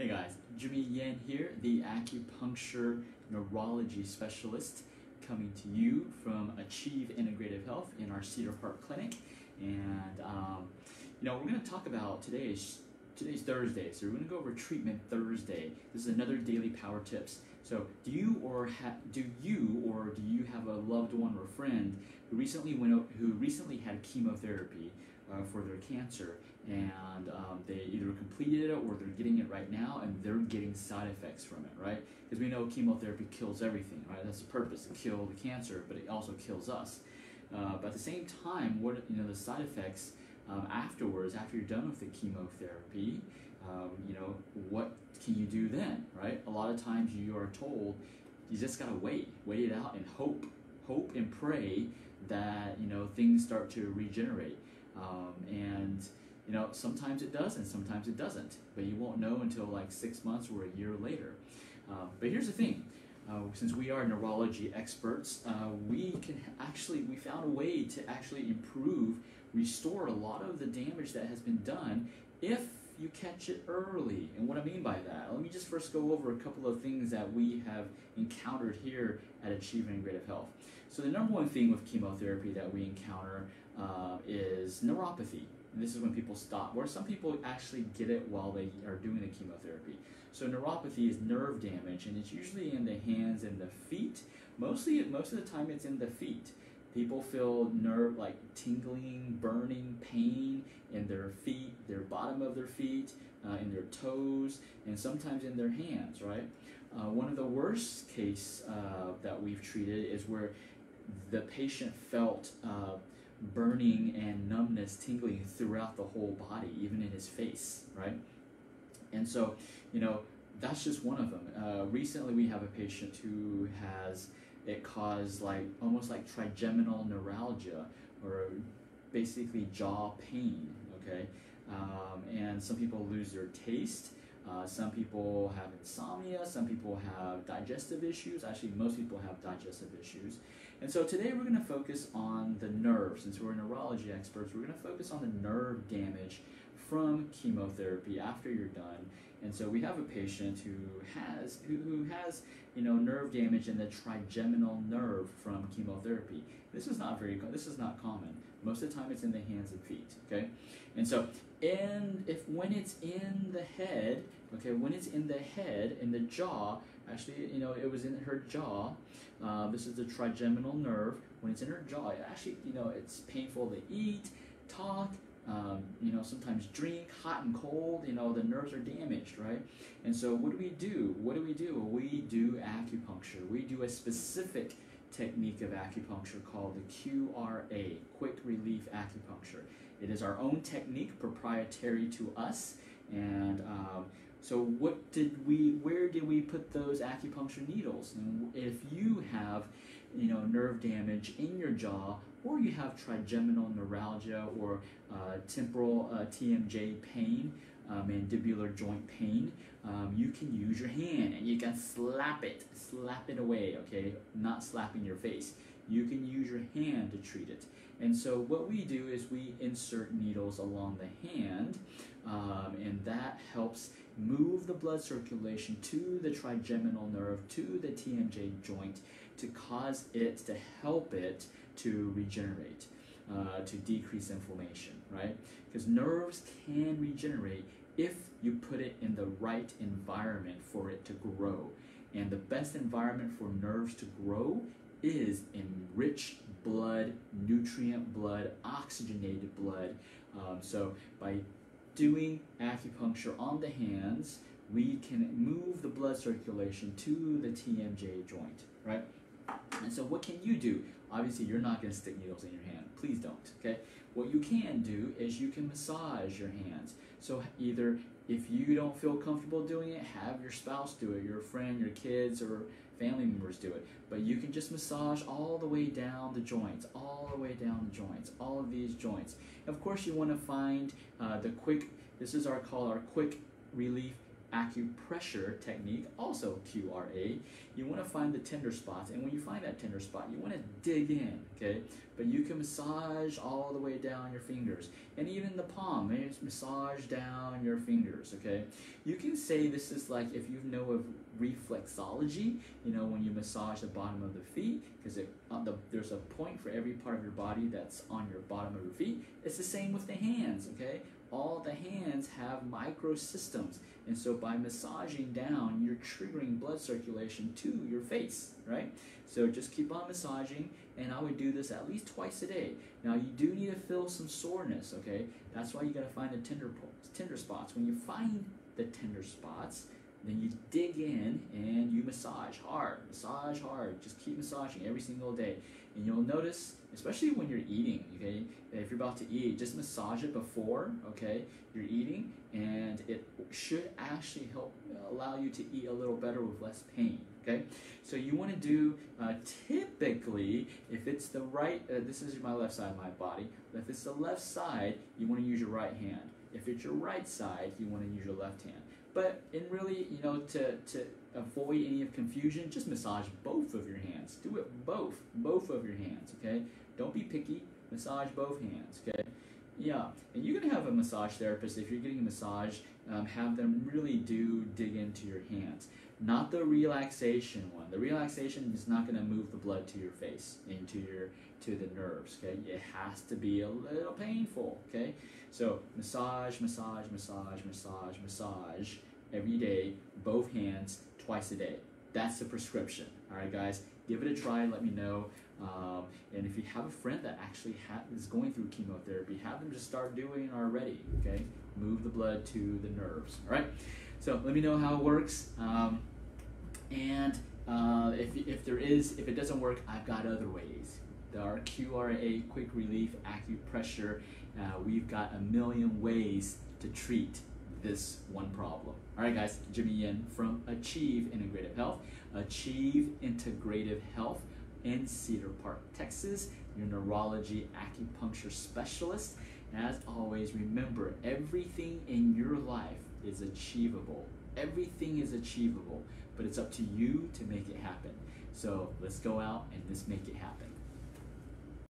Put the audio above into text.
Hey guys, Jimmy Yen here, the acupuncture neurology specialist, coming to you from Achieve Integrative Health in our Cedar Park Clinic. And um, you know, we're going to talk about today's today's Thursday, so we're going to go over Treatment Thursday. This is another daily power tips. So, do you or ha- do you or do you have a loved one or friend who recently went who recently had chemotherapy uh, for their cancer, and um, they either completed it or they're getting it right now, and they're getting side effects from it, right? Because we know chemotherapy kills everything, right? That's the purpose to kill the cancer, but it also kills us. Uh, but at the same time, what you know the side effects um, afterwards, after you're done with the chemotherapy, um, you know, what can you do then, right? A lot of times you are told you just gotta wait, wait it out and hope, hope and pray that you know things start to regenerate. Um, and you know, sometimes it does and sometimes it doesn't, but you won't know until like six months or a year later. Uh, but here's the thing. Uh, since we are neurology experts, uh, we can actually we found a way to actually improve, restore a lot of the damage that has been done if you catch it early. And what I mean by that, let me just first go over a couple of things that we have encountered here at Achieve Integrative Health. So the number one thing with chemotherapy that we encounter uh, is neuropathy. And this is when people stop, where some people actually get it while they are doing the chemotherapy. So neuropathy is nerve damage, and it's usually in the hands and the feet. Mostly, most of the time, it's in the feet. People feel nerve like tingling, burning, pain in their feet, their bottom of their feet, uh, in their toes, and sometimes in their hands. Right. Uh, one of the worst case uh, that we've treated is where the patient felt uh, burning and numbness, tingling throughout the whole body, even in his face. Right. And so, you know, that's just one of them. Uh, recently, we have a patient who has it caused like almost like trigeminal neuralgia or basically jaw pain. Okay, um, and some people lose their taste. Uh, some people have insomnia. Some people have digestive issues. Actually, most people have digestive issues. And so today we're going to focus on the nerves. Since we're neurology experts, we're going to focus on the nerve damage from chemotherapy after you're done. And so we have a patient who has who, who has you know nerve damage in the trigeminal nerve from chemotherapy. This is not very this is not common. Most of the time it's in the hands and feet. Okay, and so and if when it's in the head, okay, when it's in the head in the jaw, actually you know it was in her jaw. Uh, this is the trigeminal nerve. When it's in her jaw, it actually you know it's painful to eat, talk, um, you know, sometimes drink hot and cold, you know, the nerves are damaged, right? And so what do we do? What do we do? We do acupuncture. We do a specific technique of acupuncture called the QRA, Quick Relief Acupuncture. It is our own technique, proprietary to us, and um, so what did we, where did we put those acupuncture needles? And if you have, you know, nerve damage in your jaw, or you have trigeminal neuralgia or uh, temporal uh, TMJ pain, uh, mandibular joint pain, um, you can use your hand and you can slap it, slap it away, okay? Not slapping your face. You can use your hand to treat it. And so what we do is we insert needles along the hand, um, and that helps move the blood circulation to the trigeminal nerve, to the TMJ joint, to cause it, to help it to regenerate, uh, to decrease inflammation, right? Because nerves can regenerate if you put it in the right environment for it to grow. And the best environment for nerves to grow is in rich blood, nutrient blood, oxygenated blood. Um, so by doing acupuncture on the hands, we can move the blood circulation to the TMJ joint, right? And so what can you do? Obviously, you're not going to stick needles in your hand. Please don't, okay? What you can do is you can massage your hands. So either if you don't feel comfortable doing it, have your spouse do it, your friend, your kids, or family members do it. But you can just massage all the way down the joints, all the way down the joints, all of these joints. Of course, you want to find uh, the quick, this is our call, our quick relief acupressure technique, also QRA, you want to find the tender spots. And when you find that tender spot, you want to dig in, okay? But you can massage all the way down your fingers. And even the palm, maybe it's massage down your fingers, okay? You can say this is like if you know of reflexology, you know, when you massage the bottom of the feet, because uh, the, there's a point for every part of your body that's on your bottom of your feet. It's the same with the hands, okay? All the hands have microsystems. And so by massaging down, you're triggering blood circulation to your face, right? So just keep on massaging, and I would do this at least twice a day. Now you do need to feel some soreness, okay? That's why you gotta find the tender, tender spots. When you find the tender spots, then you dig in massage hard, massage hard. Just keep massaging every single day. And you'll notice, especially when you're eating, okay, if you're about to eat, just massage it before, okay, you're eating, and it should actually help allow you to eat a little better with less pain, okay? So you want to do, uh, typically, if it's the right, uh, this is my left side of my body, if it's the left side, you want to use your right hand. If it's your right side, you want to use your left hand. But in really, you know, to, to avoid any of confusion, just massage both of your hands. Do it both, both of your hands, okay? Don't be picky, massage both hands, okay? Yeah, and you can have a massage therapist, if you're getting a massage, um, have them really do dig into your hands. Not the relaxation one. The relaxation is not going to move the blood to your face, into your, to the nerves, okay? It has to be a little painful, okay? So massage, massage, massage, massage, massage every day, both hands, twice a day. That's the prescription. All right, guys, give it a try. Let me know. Um, and if you have a friend that actually ha- is going through chemotherapy, have them just start doing it already. Okay, move the blood to the nerves. All right. So let me know how it works. Um, and uh, if, if there is, if it doesn't work, I've got other ways. There are QRA, quick relief acupressure. Uh, we've got a million ways to treat this one problem. All right, guys, Jimmy Yen from Achieve Integrative Health. Achieve Integrative Health in Cedar Park, Texas, your neurology acupuncture specialist. As always, remember everything in your life is achievable. Everything is achievable, but it's up to you to make it happen. So let's go out and let's make it happen.